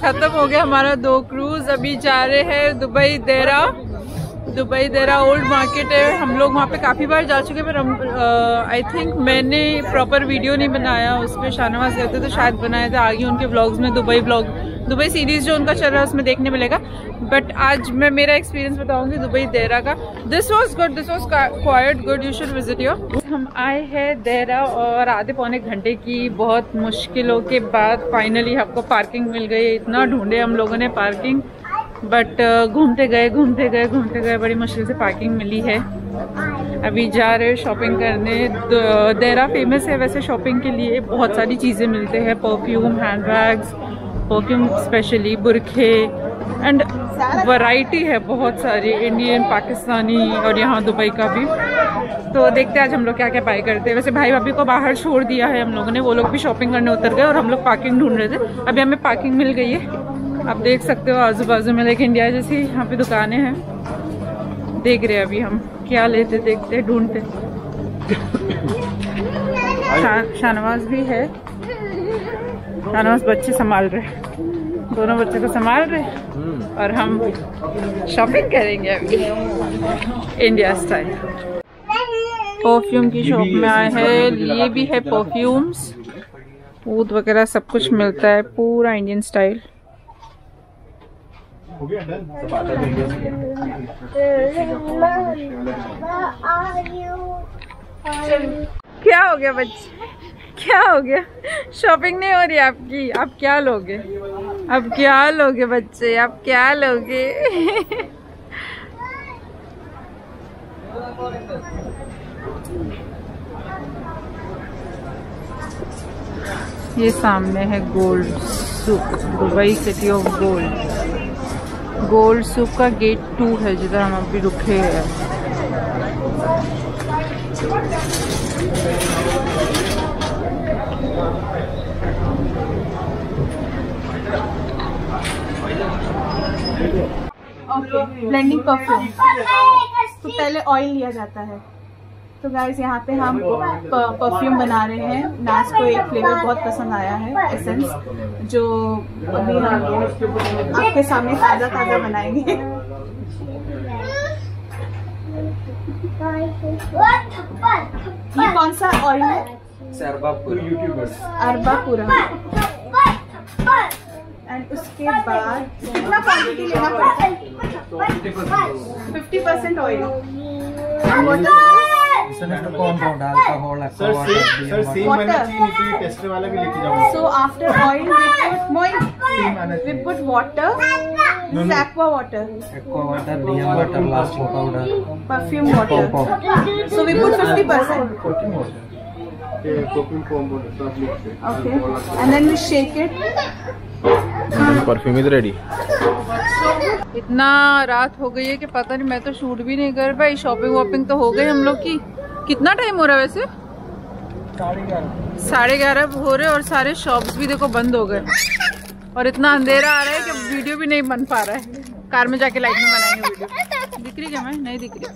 खत्म हो गया हमारा दो क्रूज। अभी जा रहे हैं दुबई देरा दुबई देरा ओल्ड मार्केट है। हम लोग वहाँ पे काफ़ी बार जा चुके हैं, पर आई थिंक मैंने प्रॉपर वीडियो नहीं बनाया उस पर शाहनवाज गए थे तो शायद बनाया था, आगे उनके ब्लॉग्स में दुबई ब्लॉग दुबई सीरीज़ जो उनका चल रहा है, उसमें देखने मिलेगा। बट आज मैं, मेरा एक्सपीरियंस बताऊँगी दुबई देरा का। This was good this was quite good you should visit your हम आए हैं देरा और आधे पौने घंटे की बहुत मुश्किलों के बाद फाइनली आपको पार्किंग मिल गई। इतना ढूंढे हम लोगों ने पार्किंग बट uh, घूमते गए घूमते गए घूमते गए बड़ी मुश्किल से पार्किंग मिली है। अभी जा रहे शॉपिंग करने। देरा फ़ेमस है वैसे शॉपिंग के लिए। बहुत सारी चीज़ें मिलते हैं। Perfume hand bags perfume specially बुरखे and variety है बहुत सारी। इंडियन पाकिस्तानी और यहाँ दुबई का भी। तो देखते हैं आज हम लोग क्या क्या बाई करते हैं। वैसे भाई भाभी को बाहर छोड़ दिया है हम लोगों ने। वो लोग भी शॉपिंग करने उतर गए और हम लोग पार्किंग ढूंढ रहे थे। अभी हमें पार्किंग मिल गई है। आप देख सकते हो आजू बाजू में लेकिन इंडिया जैसी यहाँ पे दुकानें हैं। देख रहे हैं अभी हम क्या लेते देखते ढूंढते। शाहनवाज भी है। शाहनवाज बच्चे संभाल रहे दोनों बच्चे को संभाल रहे और हम शॉपिंग करेंगे अभी। इंडिया स्टाइल परफ्यूम की शॉप में आए हैं ये भी है परफ्यूम्स ऊद वगैरह सब कुछ मिलता है पूरा इंडियन स्टाइल हो गया डन? क्या हो गया बच्चे? क्या हो गया? शॉपिंग नहीं हो रही आपकी? आप क्या लोगे? अब क्या लोगे बच्चे? आप क्या लोगे? ये सामने है gold souk Dubai city of gold gold souk का गेट टू है जिधर हम अभी रुके हैं। ब्लेंडिंग परफ्यूम तो पहले ऑयल लिया जाता है। तो गाइज़ यहाँ पे हम परफ्यूम बना रहे हैं। नाच को एक फ्लेवर बहुत पसंद आया है एसेंस जो अभी हम आपके सामने ताज़ा ताज़ा बनाएँगे। ये कौन सा ऑयल है? अरबापुरा। एंड उसके बाद कितना क्वांटिटी लेना पड़ता है? Fifty percent. Oil so after oil we put we put water. Water. Water powder. Perfume water. So we put 50% perfume water. Okay, and then we shake it. Perfume is ready इतना रात हो गई है कि पता नहीं, मैं तो शूट भी नहीं कर पाई शॉपिंग वॉपिंग तो हो गई हम लोग की। कितना टाइम हो रहा है वैसे? साढ़े ग्यारह हो रहे और सारे शॉप्स भी देखो बंद हो गए। और इतना अंधेरा आ रहा है कि वीडियो भी नहीं बन पा रहा है। कार में जाके लाइट में बनाएँगे वीडियो दिख रही क्या मैं? नहीं दिख रही।